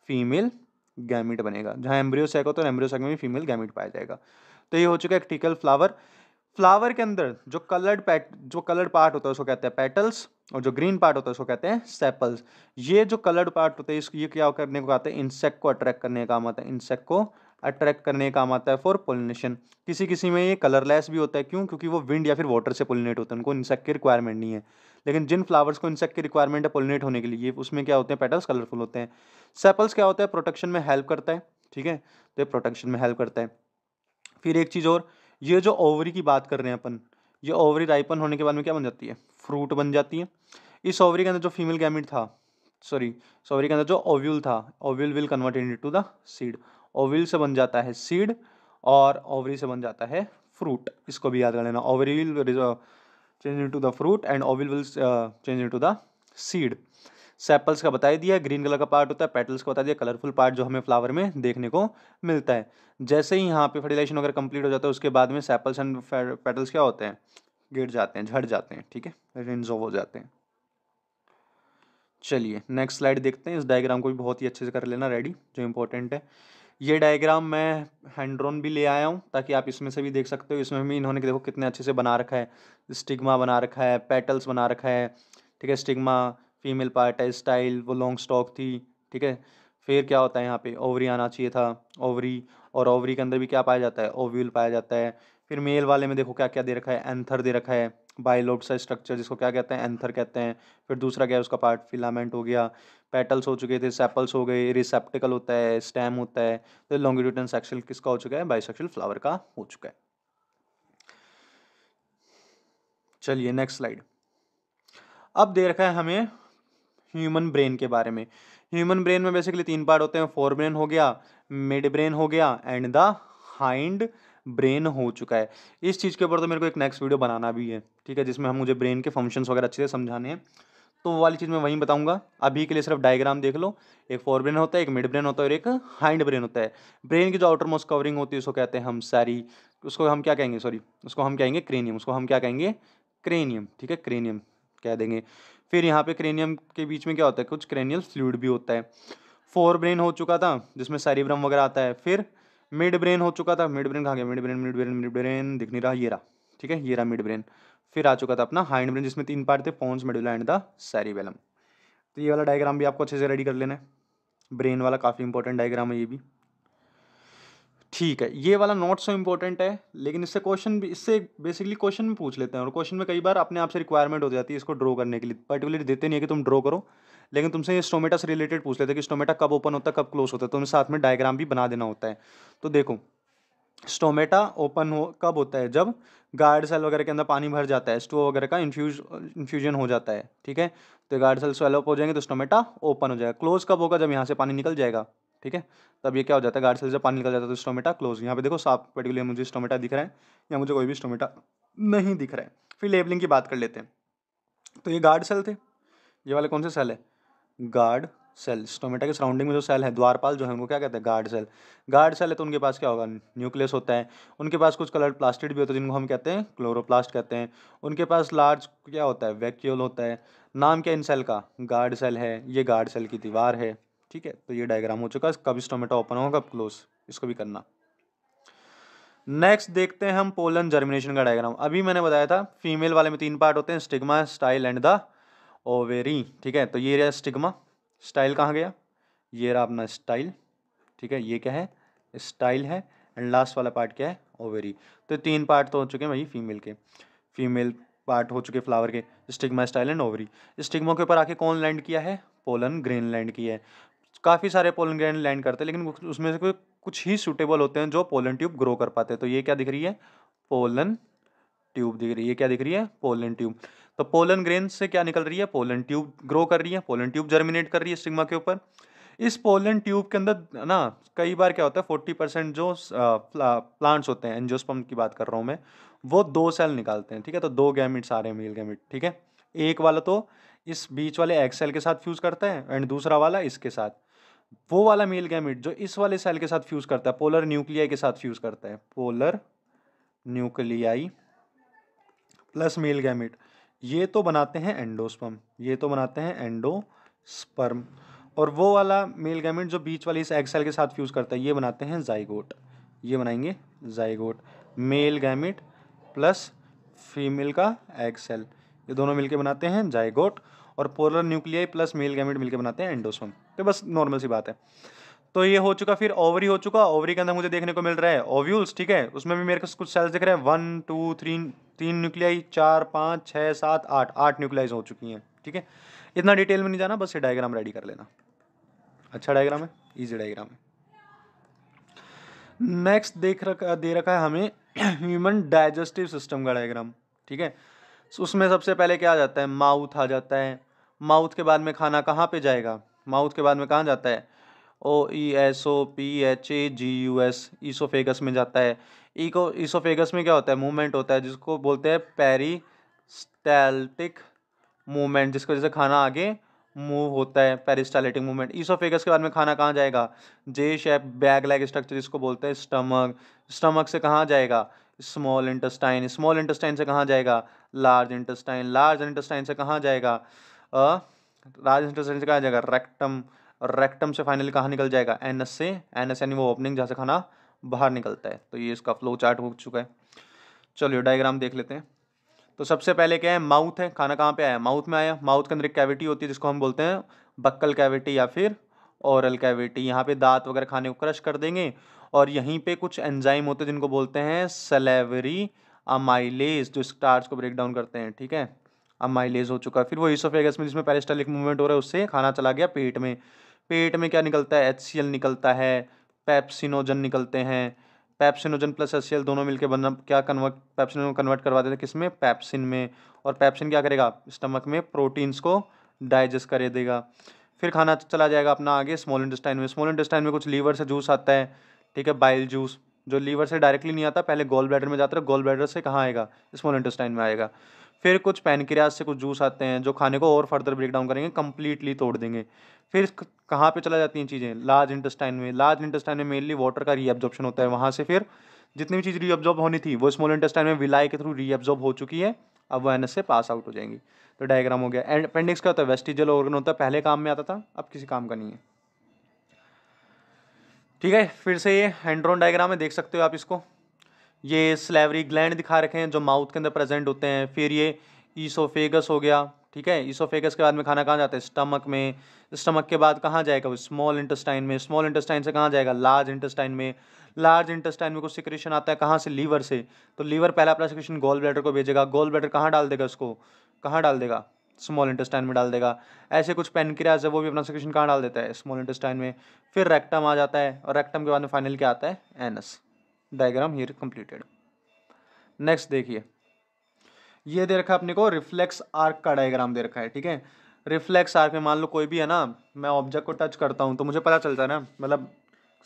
फीमेल गैमिट बनेगा। जहाँ एम्ब्रियो सैक है एम्ब्रियो सैक में भी फीमेल गैमिट पाया जाएगा। तो ये हो चुका है एक टिकल फ्लावर फ्लावर के अंदर जो कलर्ड पैट जो कलर्ड पार्ट होता है, उसको कहते हैं पेटल्स और जो ग्रीन पार्ट होता है, उसको कहते हैं सेपल्स ये जो कलर्ड पार्ट होते हैं, इसको, ये क्या करने को कहते हैं? इंसेक्ट को अट्रैक्ट करने का काम आता है. इंसेक्ट को अट्रैक्ट करने का काम आता है फॉर पोलिनेशन किसी किसी में ये कलरलेस भी होता है. क्यों? क्योंकि वो विंड या फिर वाटर से पोलिनेट होते हैं. उनको इंसेक्ट की रिक्वायरमेंट नहीं है. लेकिन जिन फ्लावर्स को इंसेक्ट की रिक्वायरमेंट है पोलिनेट होने के लिए उसमें क्या होते हैं? पेटल्स कलरफुल होते हैं. सेपल्स क्या होता है? प्रोटेक्शन में हेल्प करता है. ठीक है? तो ये प्रोटेक्शन में हेल्प करता है. फिर एक चीज़ और, ये जो ओवरी की बात कर रहे हैं अपन ये ओवरी राइपन होने के बाद में क्या बन जाती है? फ्रूट बन जाती है। इस ओवरी के अंदर जो फीमेल गैमिट था सॉरी सॉवरी के अंदर जो ओव्यूल था ovule will convert into the seed ovule से बन जाता है सीड और ओवरी से बन जाता है फ्रूट इसको भी याद कर लेना। Ovary will change into the fruit and ovule will change into the seed sepals का बता दिया, ग्रीन कलर का पार्ट होता है, पेटल्स का बता दिया, कलरफुल पार्ट जो हमें फ्लावर में देखने को मिलता है। जैसे ही यहाँ पे फर्टिलाइजेशन वगैरह कंप्लीट हो जाता है, उसके बाद में सेपल्स एंड पेटल्स क्या होते हैं? गिर जाते हैं, झड़ जाते हैं, ठीक है? रिंजो हो जाते हैं। चलिए नेक्स्ट स्लाइड देखते हैं। इस डायग्राम को भी बहुत ही अच्छे से कर लेना रेडी जो इंपॉर्टेंट है। ये डायग्राम मैं हैंड्रोन भी ले आया हूँ, ताकि आप इसमें से भी देख सकते हो। इसमें भी इन्होंने देखो कितने अच्छे से बना रखा है। स्टिग्मा बना रखा है पेटल्स बना रखा है, ठीक है? स्टिग्मा फीमेल पार्ट है स्टाइल वो लॉन्ग स्टॉक थी, ठीक है? फिर क्या होता है यहाँ पे? ओवरी आना चाहिए था ओवरी और ओवरी के अंदर भी क्या पाया जाता है? ओव्यूल पाया जाता है। फिर मेल वाले में देखो क्या क्या दे रखा है? एंथर दे रखा है बायोलोड सा स्ट्रक्चर जिसको क्या कहते हैं? एंथर कहते हैं। फिर दूसरा क्या है? उसका पार्ट फिलामेंट हो गया। पेटल्स हो चुके थे सेपल्स हो गए रिसेप्टिकल होता है स्टेम होता है। तो लॉन्गिट्यूडन सेक्शल किसका हो चुका है? बाइसेक्शुअल फ्लावर का हो चुका है। चलिए नेक्स्ट स्लाइड अब दे रखा है हमें ह्यूमन ब्रेन के बारे में। ह्यूमन ब्रेन में बेसिकली तीन पार्ट होते हैं फोर ब्रेन हो गया मिड ब्रेन हो गया एंड द हाइंड ब्रेन हो चुका है। इस चीज़ के ऊपर तो मेरे को एक नेक्स्ट वीडियो बनाना भी है, ठीक है, जिसमें हम मुझे ब्रेन के फ़ंक्शंस वगैरह अच्छे से समझाने हैं। तो वो वाली चीज़ मैं वहीं बताऊँगा। अभी के लिए सिर्फ़ डायग्राम देख लो। एक फोर ब्रेन होता है, एक मिड ब्रेन होता है, और एक हाइंड ब्रेन होता है। ब्रेन की जो आउटर मोस्ट कवरिंग होती है, उसको कहते हैं हम सारी उसको हम क्या कहेंगे सॉरी उसको हम कहेंगे क्रेनियम उसको हम क्या कहेंगे क्रेनियम ठीक है क्रेनियम कह देंगे। फिर यहाँ पे क्रेनियम के बीच में क्या होता है, कुछ क्रेनियल फ्लूड भी होता है। फोर ब्रेन हो चुका था, जिसमें सैरिब्रम वगैरह आता है। फिर मिड ब्रेन हो चुका था, मिड ब्रेन कहाँ गया? Mid brain mid brain mid brain, दिख नहीं रहा, ये रहा, ठीक है? ये रहा मिड ब्रेन। फिर आ चुका था अपना हाइंड ब्रेन, जिसमें तीन पार्ट थे, pons, medulla and the cerebellum. तो ये वाला डायग्राम भी आपको अच्छे से रेडी कर लेना है। ब्रेन वाला काफ़ी इंपॉर्टेंट डायग्राम है ये भी। ठीक है, ये वाला नॉट सो इम्पोर्टेंट है, लेकिन इससे क्वेश्चन भी, इससे बेसिकली क्वेश्चन में पूछ लेते हैं और क्वेश्चन में कई बार अपने आप से रिक्वायरमेंट हो जाती है इसको ड्रॉ करने के लिए। पर्टिकुलरली देते नहीं है कि तुम ड्रॉ करो, लेकिन तुमसे ये स्टोमेटा से रिलेटेड पूछ लेते हैं कि स्टोमेटा कब ओपन होता है, कब क्लोज होता है तो उन्हें साथ में डायग्राम भी बना देना होता है। तो देखो स्टोमेटा ओपन हो, कब होता है? जब गार्ड सेल वगैरह के अंदर पानी भर जाता है स्टो वगैरह का इन्फ्यूज इन्फ्यूजन हो जाता है, ठीक है? तो गार्ड सेल स्वेलअप हो जाएँगे तो स्टोमेटा ओपन हो जाएगा। क्लोज कब होगा? जब यहाँ से पानी निकल जाएगा। ठीक है? तब ये क्या हो जाता है? गार्ड सेल जब पानी निकल जाता है तो स्टोमेटा क्लोज यहाँ पे देखो, साफ़ पर्टिकुलर मुझे स्टोमेटा दिख रहा है या मुझे कोई भी स्टोमेटा नहीं दिख रहा है। फिर लेबलिंग की बात कर लेते हैं। तो ये गार्ड सेल थे। ये वाले कौन से सेल है? गार्ड सेल स्टोमेटा के सराउंडिंग में जो सेल है, द्वारपाल जो है, उनको क्या कहते हैं? गार्ड सेल गार्ड सेल है तो उनके पास क्या होगा? न्यूक्लियस होता है। उनके पास कुछ कलर्ड प्लास्टिड भी होता है, जिनको हम कहते हैं क्लोरोप्लास्ट कहते हैं। उनके पास लार्ज क्या होता है? वैक्यूल होता है। नाम क्या इन सेल का? गार्ड सेल है। ये गार्ड सेल की दीवार है। ठीक है? तो ये डायग्राम हो चुका है। कब स्टोमेटा ओपन होगा, कब क्लोज इसको भी करना। नेक्स्ट देखते हैं हम पोलन जर्मिनेशन का डायग्राम अभी मैंने बताया था फीमेल वाले में तीन पार्ट होते हैं stigma style and the ovary ठीक है? तो ये रहा स्टिग्मा स्टाइल कहाँ गया? ये रहा अपना स्टाइल ठीक है? ये क्या है? स्टाइल है। एंड लास्ट वाला पार्ट क्या है? ओवेरी तो तीन पार्ट तो हो चुके हैं भाई फीमेल के। फीमेल पार्ट हो चुके फ्लावर के। Stigma style and ovary stigma के ऊपर आके कौन लैंड किया है? पोलन ग्रीन लैंड किया है। काफ़ी सारे पोलन ग्रेन लैंड करते हैं, लेकिन उसमें से कोई कुछ ही सूटेबल होते हैं जो पोलन ट्यूब ग्रो कर पाते हैं। तो ये क्या दिख रही है? पोलन ट्यूब दिख रही है। ये क्या दिख रही है? Pollen tube. तो पोलन ग्रेन से क्या निकल रही है? पोलन ट्यूब ग्रो कर रही है। पोलन ट्यूब जर्मिनेट कर रही है स्टिग्मा के ऊपर। इस पोलन ट्यूब के अंदर ना, कई बार क्या होता है फोर्टी परसेंट जो प्लांट्स होते हैं एंजियोस्पर्म की बात कर रहा हूँ मैं, वो दो सेल निकालते हैं, ठीक है? तो दो गैमिट्स आ रहे हैं मेल गैमिट ठीक है? एक वाला तो इस बीच वाले एक्स सेल के साथ फ्यूज करता है एंड दूसरा वाला इसके साथ। वो वाला मेल गैमिट जो इस वाले सेल के साथ फ्यूज करता है पोलर न्यूक्लियाई के साथ फ्यूज करता है polar nuclei plus male gamete ये तो बनाते हैं एंडोस्पर्म ये तो बनाते हैं एंडोस्पर्म और वो वाला मेल गैमिट जो बीच वाली इस एग सेल के साथ फ्यूज करता है, ये बनाते हैं जाइगोट ये बनाएँगे zygote male gamete plus female का एग सेल ये दोनों मिलके बनाते हैं जाइगोट और polar nuclei plus male gamete मिलकर बनाते हैं एंडोसोम। तो बस नॉर्मल सी बात है। तो ये हो चुका, फिर ओवरी हो चुका। ओवरी के अंदर मुझे देखने को मिल रहा है ओव्यूल्स, ठीक है? उसमें भी मेरे को कुछ सेल्स दिख रहे हैं। वन टू थ्री तीन न्यूक्लियाई, चार, पाँच छः सात, आठ आठ न्यूक्लियाइज हो चुकी हैं, ठीक है? इतना डिटेल में नहीं जाना, बस ये डायग्राम रेडी कर लेना। अच्छा डायग्राम है? ईजी डायग्राम है। नेक्स्ट देख रखा, दे रखा है हमें ह्यूमन डाइजेस्टिव सिस्टम का डायग्राम ठीक है? उसमें सबसे पहले क्या आ जाता है? माउथ आ जाता है। माउथ के बाद में खाना कहाँ पे जाएगा? माउथ के बाद में कहाँ जाता है? O, E, S, O, P, H, A, G, U, S, oesophagus में जाता है। ईको, ईसोफेगस में क्या होता है? मूवमेंट होता है, जिसको बोलते हैं पेरिस्टैल्टिक मूवमेंट, जिसकी वजह से खाना आगे मूव होता है, पेरिस्टालिटिक मूवमेंट। ईसोफेगस के बाद में खाना कहाँ जाएगा? J shape bag like structure जिसको बोलते हैं, स्टमक। स्टमक से कहाँ जाएगा? स्मॉल इंटेस्टाइन स्मॉल इंटेस्टाइन से कहाँ जाएगा? लार्ज इंटेस्टाइन लार्ज इंटेस्टाइन से कहाँ जाएगा? लार्ज इंटेस्टाइन से कहाँ जाएगा? रेक्टम रेक्टम से फाइनली कहाँ निकल जाएगा? एन एस से एन एस यानी वो ओपनिंग जहाँ से खाना बाहर निकलता है। तो ये इसका फ्लो चार्ट हो चुका है। चलिए डायग्राम देख लेते हैं। तो सबसे पहले क्या है? माउथ है। खाना कहाँ पे आया? माउथ में आया। माउथ के अंदर एक कैविटी होती है जिसको हम बोलते हैं बक्कल कैविटी या फिर ओरल कैविटी यहाँ पे दांत वगैरह खाने को क्रश कर देंगे। और यहीं पे कुछ एंजाइम होते हैं जिनको बोलते हैं सलेवरी अमाइलेज जो स्टार्च को ब्रेक डाउन करते हैं, ठीक है? अमाइलेज हो चुका फिर वो ईसोफेगस में, जिसमें पेरिस्टालिक मूवमेंट हो रहा है, उससे खाना चला गया पेट में। पेट में क्या निकलता है? एचसीएल निकलता है पैप्सिनोजन निकलते हैं। पैप्सिनोजन प्लस एचसीएल दोनों मिलकर बनना, क्या कन्वर्ट पैप्सिन कन्वर्ट करवा देते हैं किसमें पैप्सिन में। और पैप्सिन क्या करेगा? स्टमक में प्रोटीन्स को डाइजेस्ट कर देगा। फिर खाना चला जाएगा अपना आगे स्मॉल इंटेस्टाइन में। स्मॉल इंटेस्टाइन में कुछ लीवर से जूस आता है। ठीक है बाइल जूस जो लीवर से डायरेक्टली नहीं आता, पहले गोल ब्लैडर में जाता है गोल ब्लैडर से कहाँ आएगा? स्मॉल इंटेस्टाइन में आएगा। फिर कुछ पैनक्रियाज से कुछ जूस आते हैं, जो खाने को और फर्दर ब्रेक डाउन करेंगे कंप्लीटली तोड़ देंगे। फिर कहाँ पे चला जाती हैं चीज़ें? लार्ज इंटेस्टाइन में। लार्ज इंटेस्टाइन में मेनली वाटर का रीअब्जॉर्प्शन होता है वहाँ से फिर जितनी भी चीज़ रीअब्जॉर्ब होनी थी, वो स्मॉल इंटेस्टाइन में विलाई के थ्रू रीअब्जॉर्ब हो चुकी है, अब वो एन से पास आउट हो जाएँगी। तो डायग्राम हो गया। एंड अपेंडिक्स क्या होता है? वेस्टिजल ऑर्गन होता है, पहले काम में आता था, अब किसी काम का नहीं है। ठीक है, फिर से ये हैंड्रोन डायग्राम है देख सकते हो आप इसको। ये स्लेवरी ग्लैंड दिखा रखे हैं जो माउथ के अंदर प्रेजेंट होते हैं। फिर ये ईसोफेगस हो गया, ठीक है? ईसोफेगस के बाद में खाना कहाँ जाता है? स्टमक में। स्टमक के बाद कहाँ जाएगा वो? स्मॉल इंटेस्टाइन में। स्मॉल इंटेस्टाइन से कहाँ जाएगा? लार्ज इंटेस्टाइन में। लार्ज इंटेस्टाइन में कुछ सिक्रेशन आता है कहाँ से? लीवर से। तो लीवर पहला अपना सिक्रेशन गोल ब्लैडर को भेजेगा। गोल ब्लैडर कहाँ डाल देगा उसको कहाँ डाल देगा? स्मॉल इंटेस्टाइन में डाल देगा। ऐसे कुछ पेनक्रियाज है, वो भी अपना सिक्रेशन कहाँ डाल देता है? स्मॉल इंटेस्टाइन में। फिर रेक्टम आ जाता है और रेक्टम के बाद में फाइनल क्या आता है? Anus diagram here completed next देखिए। ये दे रखा है अपने को रिफ्लेक्स आर्क का डायग्राम दे रखा है, ठीक है? रिफ्लेक्स आर्क में मान लो कोई भी है ना, मैं ऑब्जेक्ट को टच करता हूँ तो मुझे पता चलता है ना मतलब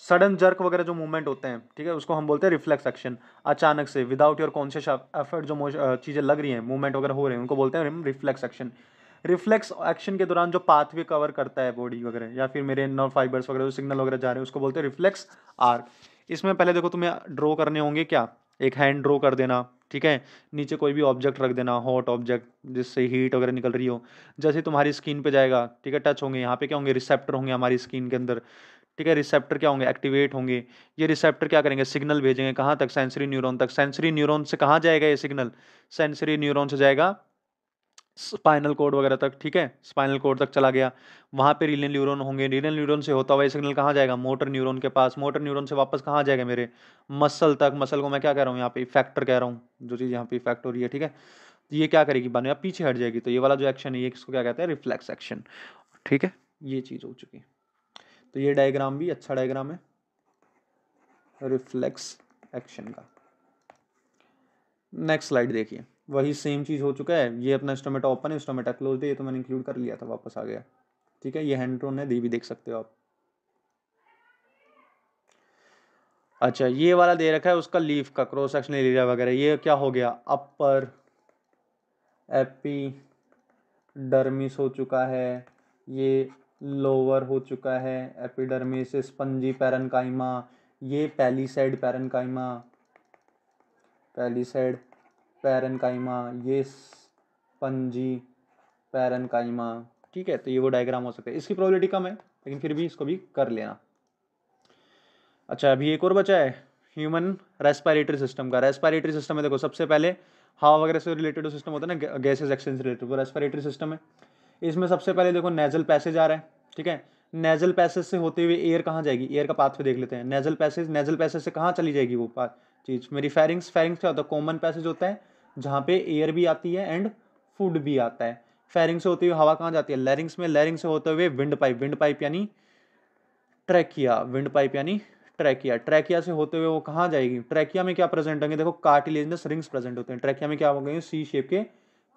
सडन जर्क वगैरह जो मूवमेंट होते हैं, ठीक है, उसको हम बोलते हैं रिफ्लेक्स एक्शन। अचानक से विदाउट योर कॉन्शियस एफर्ट जो चीज़ें लग रही हैं, मूवमेंट वगैरह हो रहे हैं, उनको बोलते हैं रिफ्लेक्स एक्शन। रिफ्लेक्स एक्शन के दौरान जो पाथवे कवर करता है बॉडी वगैरह, या फिर मेरे नर्व फाइबर्स वगैरह, जो सिग्नल वगैरह जा रहे हैं, उसको बोलते हैं रिफ्लेक्स आर्क। इसमें पहले देखो तुम्हें ड्रॉ करने होंगे क्या? एक हैंड ड्रॉ कर देना, ठीक है? नीचे कोई भी ऑब्जेक्ट रख देना हॉट ऑब्जेक्ट जिससे हीट वगैरह निकल रही हो। जैसे तुम्हारी स्किन पे जाएगा, ठीक है टच होंगे, यहाँ पे क्या होंगे? रिसेप्टर होंगे हमारी स्किन के अंदर। ठीक है रिसेप्टर क्या होंगे? एक्टिवेट होंगे। ये रिसेप्टर क्या करेंगे? सिग्नल भेजेंगे। कहाँ तक? सेंसरी न्यूरॉन तक। सेंसरी न्यूरॉन से कहाँ जाएगा ये सिग्नल सेंसरी न्यूरॉन से जाएगा स्पाइनल कोड वगैरह तक, ठीक है? स्पाइनल कोड तक चला गया। वहाँ पे रीनल न्यूरॉन होंगे। रीनल न्यूरॉन से होता हुआ ये सिग्नल कहाँ जाएगा? मोटर न्यूरॉन के पास। मोटर न्यूरॉन से वापस कहाँ जाएगा मेरे? मसल तक। मसल को मैं क्या कह रहा हूँ? यहाँ पे इफेक्टर कह रहा हूँ। जो चीज़ यहाँ पे इफ़ेक्ट हो रही है, ठीक है? ये क्या करेगी बने पीछे हट जाएगी। तो ये वाला जो एक्शन है, ये इसको क्या कहते हैं? रिफ्लेक्स एक्शन ठीक है? ये चीज़ हो चुकी तो ये डायग्राम भी अच्छा डायग्राम है। रिफ्लेक्स एक्शन का। नेक्स्ट स्लाइड देखिए। वही सेम चीज़ हो चुका है। ये अपना इंस्ट्रूमेंट ओपन है इंस्ट्रूमेंट क्लोज है, ये तो मैंने इंक्लूड कर लिया था, वापस आ गया। ठीक है? ये हैंड्रोन है ये भी देख सकते हो आप। अच्छा ये वाला दे रखा है, उसका लीफ का क्रॉस सेक्शनल एरिया वगैरह। ये क्या हो गया? अपर एपी डर्मिस हो चुका है। ये लोअर हो चुका है एपिडर्मिस स्पंजी पैरनकाइमा ये palisade parenchyma palisade parenchyma ये स्पंजी पैरनकाइमा ठीक है तो ये वो डायग्राम हो सकता है। इसकी प्रोबेबिलिटी कम है, लेकिन फिर भी इसको भी कर लेना। अच्छा अभी एक और बचा है ह्यूमन रेस्पायरेटरी सिस्टम का। रेस्पायरेटरी सिस्टम है देखो, सबसे पहले, हवा वगैरह से रिलेटेड सिस्टम होता है ना गैसेज एक्सचेंज रिलेटेड वो रेस्पायरेटरी सिस्टम है। इसमें सबसे पहले देखो नेजल पैसेज आ रहा है, ठीक है? नेजल पैसेज से होते हुए एयर कहाँ जाएगी? एयर का पाथ देख लेते हैं। नेजल पैसेज नेजल पैसेज से कहाँ चली जाएगी वो चीज़, मेरी फेरिंग्स फेरिंग्स क्या होता है? कॉमन पैसेज होता है, जहाँ पे एयर भी आती है एंड फ़ूड भी आता है। फेरिंग से होती हुई हवा कहाँ जाती है? लैरिंग्स में। लैरिंग से होते हुए विंड पाइप विंड पाइप यानी ट्रैकिया विंड पाइप यानी ट्रैकिया ट्रैकिया से होते हुए वो कहाँ जाएगी? ट्रैकिया में क्या प्रेजेंट होंगे? देखो कार्टिलेजनस रिंग्स प्रेजेंट होते हैं। ट्रैकिया में क्या होंगे सी शेप के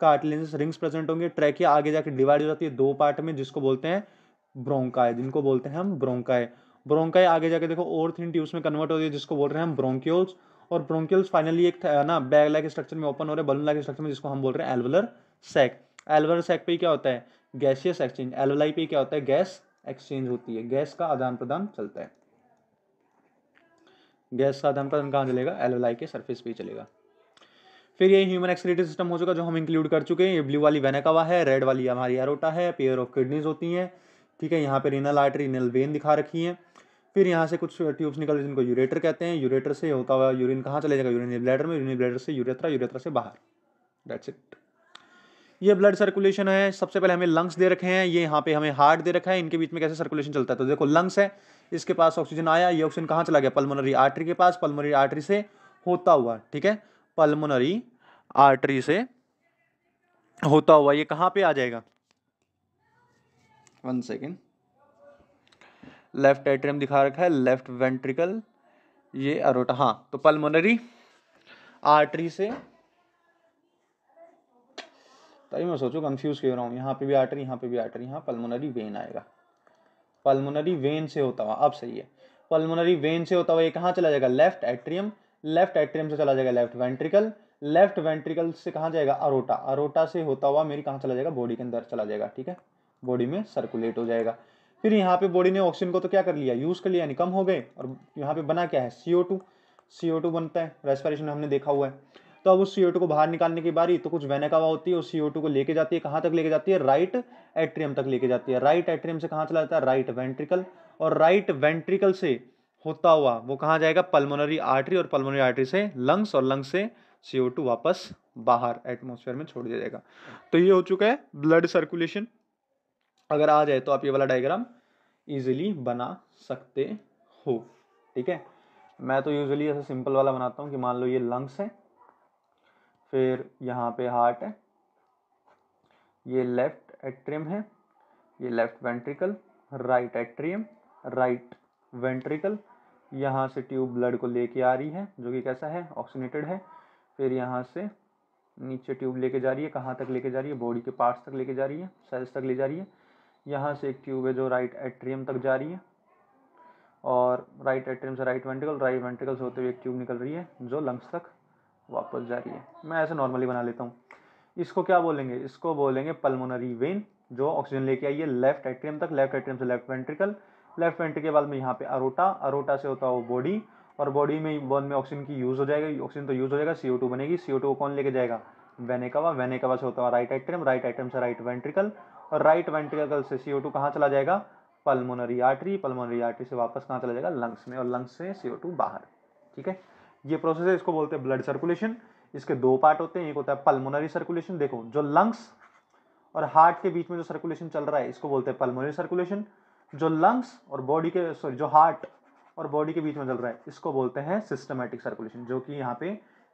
कार्टिलेजनस रिंग्स प्रेजेंट होंगे ट्रैकिया आगे जाके डिवाइड हो जाती है दो पार्ट में, जिसको बोलते हैं ब्रोंकाय जिनको बोलते हैं हम ब्रोंकाय ब्रोंकाय आगे जाके देखो, और थिन ट्यूब्स में कन्वर्ट होती है, जिसको बोल रहे हैं हम ब्रोंक्योल्स और ब्रोंकियल्स फाइनली एक ना बैग लाइक स्ट्रक्चर में ओपन हो रहे हैं बलून लाइक स्ट्रक्चर में, जिसको हम बोल रहे हैं एल्वुलर सैक एल्वुलर सैक पे क्या होता है? गैसियस एक्सचेंज एल्वलाई पे क्या होता है? गैस एक्सचेंज होती है। गैस का आदान प्रदान चलता है। गैस का आदान प्रदान कहाँ चलेगा? एल्वलाई के सरफेस पे ही चलेगा। फिर ये ह्यूमन एक्सक्रीटरी सिस्टम हो चुका जो हम इंक्लूड कर चुके हैं। ये ब्लू वाली वेनेकावा है रेड वाली हमारी एरोटा है पेयर ऑफ़ किडनीज होती हैं। ठीक है, यहाँ पे रिनल आर्टरी रिनल वेन दिखा रखी है। फिर यहाँ से कुछ ट्यूब्स निकल जिनको यूरेटर कहते हैं। यूरेटर से होता हुआ यूरिन कहाँ चले जाएगा? यूरिन ब्लैडर में यूरिन ब्लैडर से यूरेथ्रा यूरेथ्रा से बाहर। दैट्स इट ये ब्लड सर्कुलेशन है। सबसे पहले हमें लंग्स दे रखे हैं। ये यहाँ पे हमें हार्ट दे रखा है। इनके बीच में कैसे सर्कुलेशन चलता है? तो देखो लंग्स है। इसके पास ऑक्सीजन आया। ये ऑक्सीजन कहाँ चला गया? पल्मोनरी आर्टरी के पास। पल्मोनरी आर्टरी से होता हुआ। ठीक है? पल्मोनरी आर्टरी से होता हुआ, ये कहाँ पे आ जाएगा? वन सेकेंड लेफ़्ट एट्रियम दिखा रखा है लेफ़्ट वेंट्रिकल ये अरोटा हाँ तो पल्मोनरी आर्टरी से, तभी मैं सोचू कंफ्यूज क्यों रहा हूँ, यहाँ पे भी आर्टरी यहाँ पे भी आर्टरी यहाँ पल्मोनरी वेन आएगा। पल्मोनरी वेन से होता हुआ, अब सही है। पल्मोनरी वेन से होता हुआ, ये कहाँ चला जाएगा? लेफ़्ट एट्रियम लेफ़्ट एट्रियम से चला जाएगा लेफ़्ट वेंट्रिकल लेफ़्ट वेंट्रिकल से कहाँ जाएगा? अरोटा अरोटा से होता हुआ मेरी कहाँ चला जाएगा? बॉडी के अंदर चला जाएगा, ठीक है? बॉडी में सर्कुलेट हो जाएगा। फिर यहाँ पे बॉडी ने ऑक्सीजन को तो क्या कर लिया? यूज़ कर लिया, यानी कम हो गए। और यहाँ पे बना क्या है? सी ओ टू सी ओ टू बनता है। रेस्पिरेशन हमने देखा हुआ है। तो अब उस सी ओ टू को बाहर निकालने की बारी तो कुछ वेनेकावा होती है, उस सी ओ टू को लेके जाती है। कहाँ तक लेके जाती है? राइट एट्रियम तक लेके जाती है। राइट एट्रियम से कहाँ चला जाता है? राइट वेंट्रिकल और राइट वेंट्रिकल से होता हुआ, वो कहाँ जाएगा? पल्मोनरी आर्टरी और पल्मोनरी आर्टरी से लंग्स और लंग्स से सी वापस बाहर एटमोसफेयर में छोड़ दिया जाएगा। तो ये हो चुका है ब्लड सर्कुलेशन अगर आ जाए तो आप ये वाला डायग्राम इजीली बना सकते हो। ठीक है? मैं तो यूजुअली ऐसे सिंपल वाला बनाता हूँ कि मान लो ये लंग्स है, फिर यहाँ पे हार्ट है, ये लेफ़्ट एट्रियम है, ये left ventricle right atrium right ventricle यहाँ से ट्यूब ब्लड को लेके आ रही है, जो कि कैसा है ऑक्सीनेटेड है। फिर यहाँ से नीचे ट्यूब लेके जा रही है, कहाँ तक लेके जा रही है, बॉडी के पार्ट्स तक लेके जा रही है, सेल्स तक ले जा रही है। यहाँ से एक ट्यूब है जो राइट एट्रियम तक जा रही है। और राइट एट्रियम से राइट वेंट्रिकल राइट वेंट्रिकल से होते हुए एक ट्यूब निकल रही है, जो लंग्स तक वापस जा रही है। मैं ऐसे नॉर्मली बना लेता हूँ। इसको क्या बोलेंगे? इसको बोलेंगे पल्मोनरी वेन, जो ऑक्सीजन लेके आई है, लेफ़्ट एट्रियम तक, लेफ़्ट एट्रियम से लेफ़्ट वेंट्रिकल लेफ़्ट वेंट्रिकल के बाद में यहाँ पे अरोटा अरोटा से होता है वो बॉडी और बॉडी में बोन में ऑक्सीजन की यूज़ हो जाएगा ऑक्सीजन तो यूज़ हो जाएगा सी बनेगी सी को कौन लेके जाएगा? वेनेकवा वेनेकवा से होता है राइट एट्रियम राइट एट्रियम से राइट वेंट्रिकल और राइट वेंट्रिकल से सी ओ टू कहाँ चला जाएगा? पल्मोनरी आर्टरी पल्मोनरी आर्टरी से वापस कहाँ चला जाएगा? लंग्स में और लंग्स से सी बाहर, ठीक है? ये प्रोसेस है, इसको बोलते हैं ब्लड सर्कुलेशन इसके दो पार्ट होते हैं, एक होता है पल्मोनरी सर्कुलेशन देखो, जो लंग्स और हार्ट के बीच में जो सर्कुलेशन चल रहा है, इसको बोलते हैं पल्मोनरी सर्कुलेशन जो लंग्स और बॉडी के सॉरी जो हार्ट और बॉडी के बीच में चल रहा है, इसको बोलते हैं सिस्टमेटिक सर्कुलेशन जो कि यहाँ पे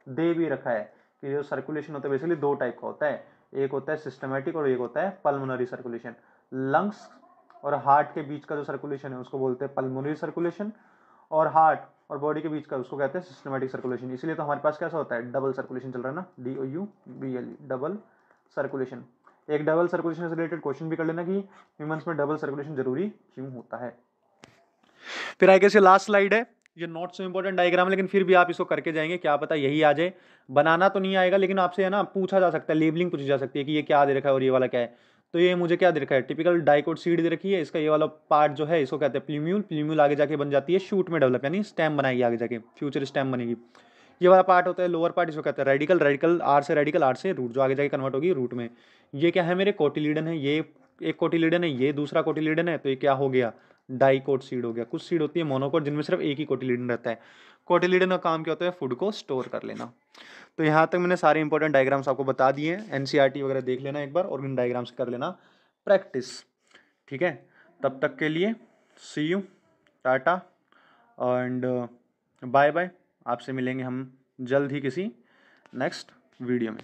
दे भी रखा है कि जो सर्कुलेशन होता है बेसिकली दो टाइप का होता है। एक होता है सिस्टमेटिक और एक होता है पल्मोनरी सर्कुलेशन लंग्स और हार्ट के बीच का जो सर्कुलेशन है, उसको बोलते हैं पल्मोनरी सर्कुलेशन और हार्ट और बॉडी के बीच का, उसको कहते हैं सिस्टमेटिक सर्कुलेशन इसलिए तो हमारे पास कैसा होता है? डबल सर्कुलेशन चल रहा है ना? D O U B L double circulation एक डबल सर्कुलेशन से रिलेटेड क्वेश्चन भी कर लेना कि ह्यूमंस में डबल सर्कुलेशन ज़रूरी क्यों होता है। फिर आगे से लास्ट स्लाइड है। ये नॉट सो इंपॉर्टेंट डायग्राम लेकिन फिर भी आप इसको करके जाएँगे, क्या पता यही आ जाए। बनाना तो नहीं आएगा, लेकिन आपसे है ना, पूछा जा सकता है लेबलिंग पूछी जा सकती है कि ये क्या दे रखा है और ये वाला क्या है। तो ये मुझे क्या दे रखा है? टिपिकल डाइकोट सीड दे रखी है, इसका ये वाला पार्ट जो है, इसको कहते हैं प्लीम्यूल प्लीम्यूल आगे जाके बन जाती है शूट में डेवलप यानी स्टेम बनाएगी आगे जाके फ्यूचर स्टेम बनेगी। ये वाला पार्ट होता है लोअर पार्ट इसको कहते हैं रेडिकल रेडिकल आर से रेडिकल आर से रूट जो आगे जाके कन्वर्ट होगी रूट में। ये क्या है मेरे? कोटिलीडन है, ये एक कोटिलीडन है, ये दूसरा कोटिलीडन है तो ये क्या हो गया? डाइकोट सीड हो गया। कुछ सीड होती है मोनोकोट जिनमें सिर्फ़ एक ही कोटिलीडन रहता है। कोटिलीडन का काम क्या होता है? फ़ूड को स्टोर कर लेना। तो यहाँ तक मैंने सारे इंपॉर्टेंट डायग्राम्स आपको बता दिए हैं। एनसीईआरटी वगैरह देख लेना एक बार और इन डायग्राम्स कर लेना प्रैक्टिस ठीक है? तब तक के लिए see you tata and bye bye आपसे मिलेंगे हम जल्द ही किसी नेक्स्ट वीडियो में।